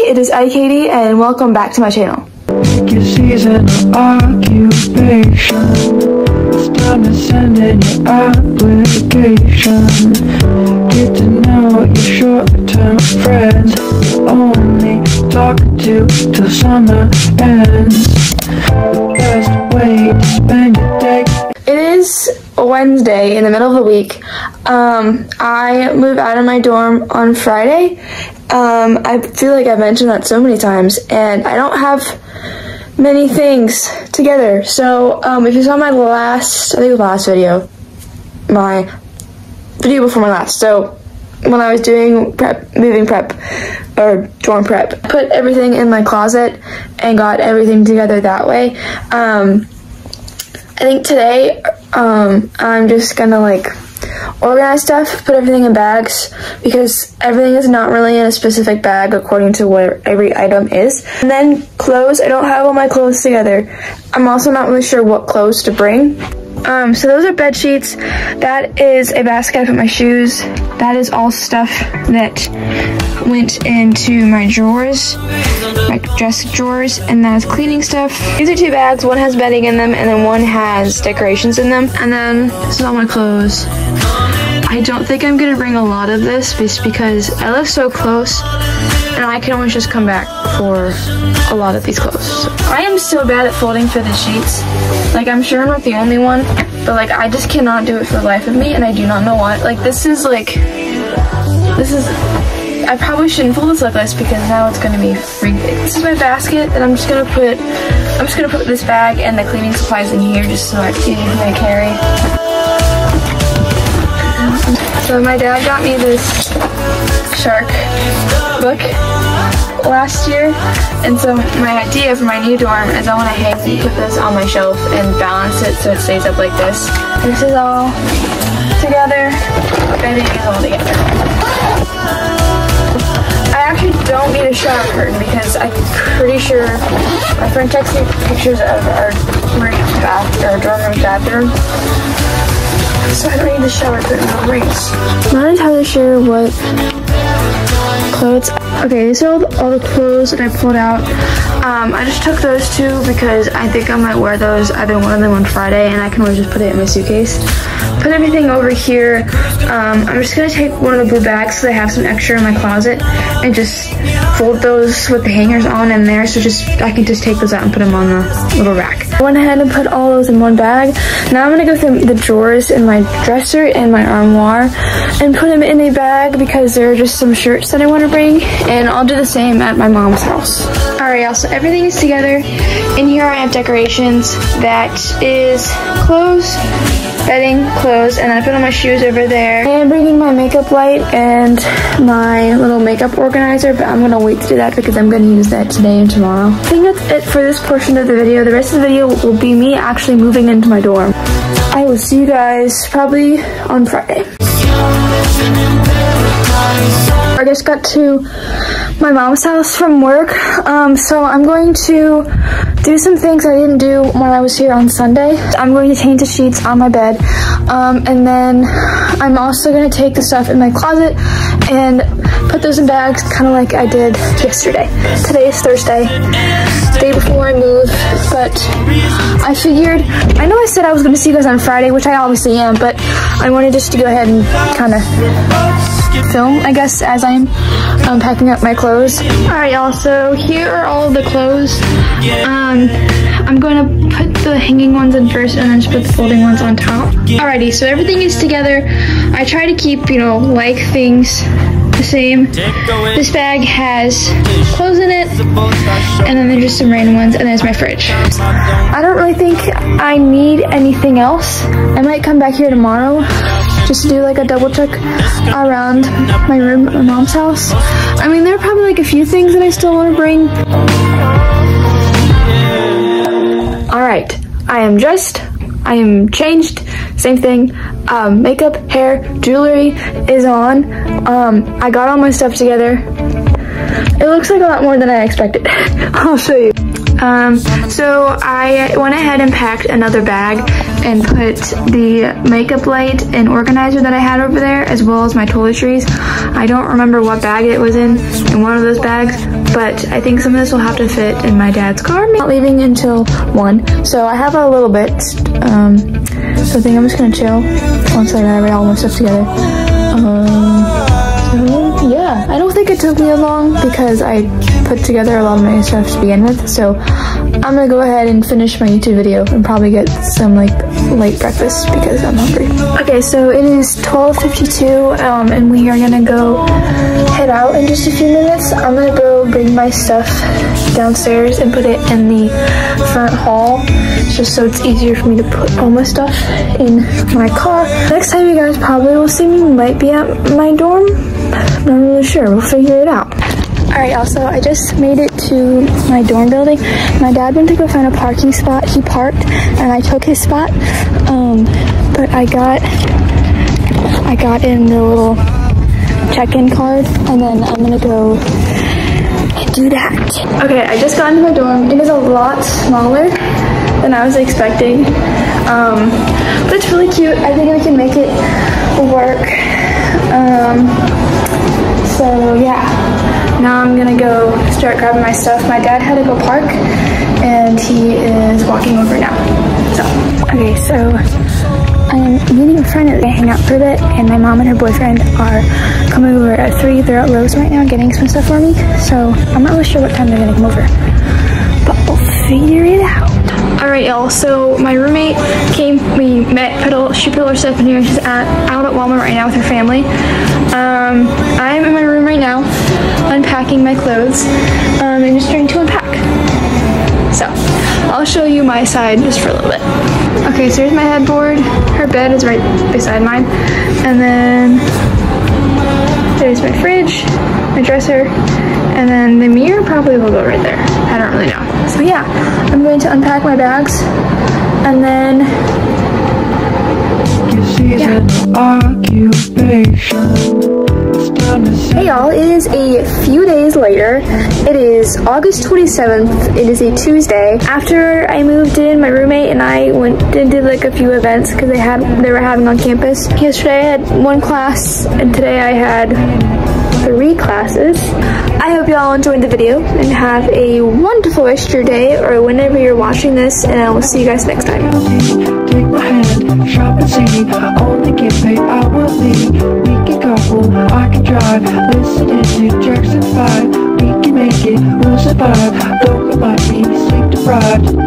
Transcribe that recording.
Hi, it is iKatie and welcome back to my channel. Your seasonal occupation. It's time to send in your application. Get to know your short-term friends. Only talk to till summer ends. The best way to spend Wednesday in the middle of the week. Um, I move out of my dorm on Friday. Um, I feel like I've mentioned that so many times, and I don't have many things together. So, um, if you saw my last, I think the last video, my video before my last, so when I was doing prep, moving prep, or dorm prep, I put everything in my closet and got everything together that way. Um, I think today um, I'm just gonna like organize stuff, put everything in bags because everything is not really in a specific bag according to where every item is. And then clothes, I don't have all my clothes together. I'm also not really sure what clothes to bring. Um, so those are bed sheets. That is a basket I put my shoes. That is all stuff that went into my drawers, my dress drawers, and that is cleaning stuff. These are two bags. One has bedding in them, and then one has decorations in them. And then this is all my clothes. I don't think I'm gonna bring a lot of this just because I live so close and I can always just come back for a lot of these clothes. I am so bad at folding for the sheets. Like I'm sure I'm not the only one, but like I just cannot do it for the life of me and I do not know why. Like this is like, this is, I probably shouldn't fold this like this because now it's gonna be free. This is my basket and I'm just gonna put, I'm just gonna put this bag and the cleaning supplies in here just so me to carry. So my dad got me this shark book last year, and so my idea for my new dorm is I want to hang and put this on my shelf and balance it so it stays up like this. This is all together. Is all together. I actually don't need a shower curtain because I'm pretty sure my friend texted me pictures of our room bath or dorm room bathroom so I don't need the shower curtain or rings. I'm not entirely sure what clothes. Okay, these are all the, all the clothes that I pulled out. Um, I just took those two because I think I might wear those, one of them on Friday, and I can always just put it in my suitcase. Put everything over here. Um, I'm just gonna take one of the blue bags so I have some extra in my closet and just fold those with the hangers on in there so just I can just take those out and put them on the little rack. I went ahead and put all those in one bag. Now I'm gonna go through the drawers in my dresser and my armoire and put them in a bag because there are just some shirts that I want to bring and I'll do the same at my mom's house. Alright so everything is together. In here I have decorations. That is clothes, bedding, clothes, and I put on my shoes over there. I am bringing my makeup light and my little makeup organizer, but I'm gonna wait to do that because I'm gonna use that today and tomorrow. I think that's it for this portion of the video. The rest of the video will be me actually moving into my dorm. I will see you guys probably on Friday. I just got to my mom's house from work, um, so I'm going to do some things I didn't do when I was here on Sunday. I'm going to change the sheets on my bed, um, and then I'm also going to take the stuff in my closet and put those in bags, kind of like I did yesterday. Today is Thursday, day before I move, but I figured, I know I said I was going to see you guys on Friday, which I obviously am, but I wanted just to go ahead and kind of film, I guess, as I'm um, packing up my clothes. Alright, y'all, so here are all the clothes. Um, I'm going to put the hanging ones in first and then just put the folding ones on top. Alrighty, so everything is together. I try to keep, you know, like things the same. This bag has clothes in it, and then there's just some random ones, and there's my fridge. I don't really think I need anything else. I might come back here tomorrow just to do like a double check around my room at my mom's house. I mean, there are probably like a few things that I still want to bring. All right, I am dressed. I am changed. Same thing. Um, makeup, hair, jewelry is on. Um, I got all my stuff together. It looks like a lot more than I expected. I'll show you. Um, so I went ahead and packed another bag and put the makeup light and organizer that I had over there as well as my toiletries. I don't remember what bag it was in, in one of those bags, but I think some of this will have to fit in my dad's car. I'm not leaving until 1, so I have a little bit. Um, so I think I'm just gonna chill once I got all my stuff together. Um, so yeah, I don't think it took me long because I put together a lot of my stuff to begin with. So I'm gonna go ahead and finish my YouTube video and probably get some like late breakfast because I'm hungry. Okay, so it is 12.52 um, and we are gonna go head out in just a few minutes. I'm gonna go bring my stuff downstairs and put it in the front hall just so it's easier for me to put all my stuff in my car. Next time you guys probably will see me might be at my dorm. Not really sure, we'll figure it out. Alright, also, I just made it to my dorm building. My dad went to go find a parking spot. He parked, and I took his spot. Um, but I got, I got in the little check-in card, and then I'm gonna go do that. Okay, I just got into my dorm. It is a lot smaller than I was expecting. Um, but it's really cute. I think I can make it work. Um, so yeah. Now I'm gonna go start grabbing my stuff. My dad had to go park and he is walking over now. So, okay, so I am meeting a friend to hang out for a bit and my mom and her boyfriend are coming over at 3. They're at Lowe's right now getting some stuff for me. So I'm not really sure what time they're gonna come over, but we'll figure it out. All right, y'all, so my roommate came, we met, put all, she put all her stuff in here. She's at, out at Walmart right now with her family. Um, I'm in my room right now unpacking my clothes um, and just trying to unpack. So I'll show you my side just for a little bit. Okay, so here's my headboard. Her bed is right beside mine. And then there's my fridge, my dresser, and then the mirror probably will go right there. I don't really know. So yeah, I'm going to unpack my bags and then yeah. Hey y'all, it is a few days later. It is August 27th. It is a Tuesday. After I moved in, my roommate and I went and did like a few events because they had they were having on campus. Yesterday I had one class and today I had three classes. I hope you all enjoyed the video and have a wonderful rest of your day or whenever you're watching this and I will see you guys next time. Jackson 5. We can make it, we'll survive, though we might be sleep deprived.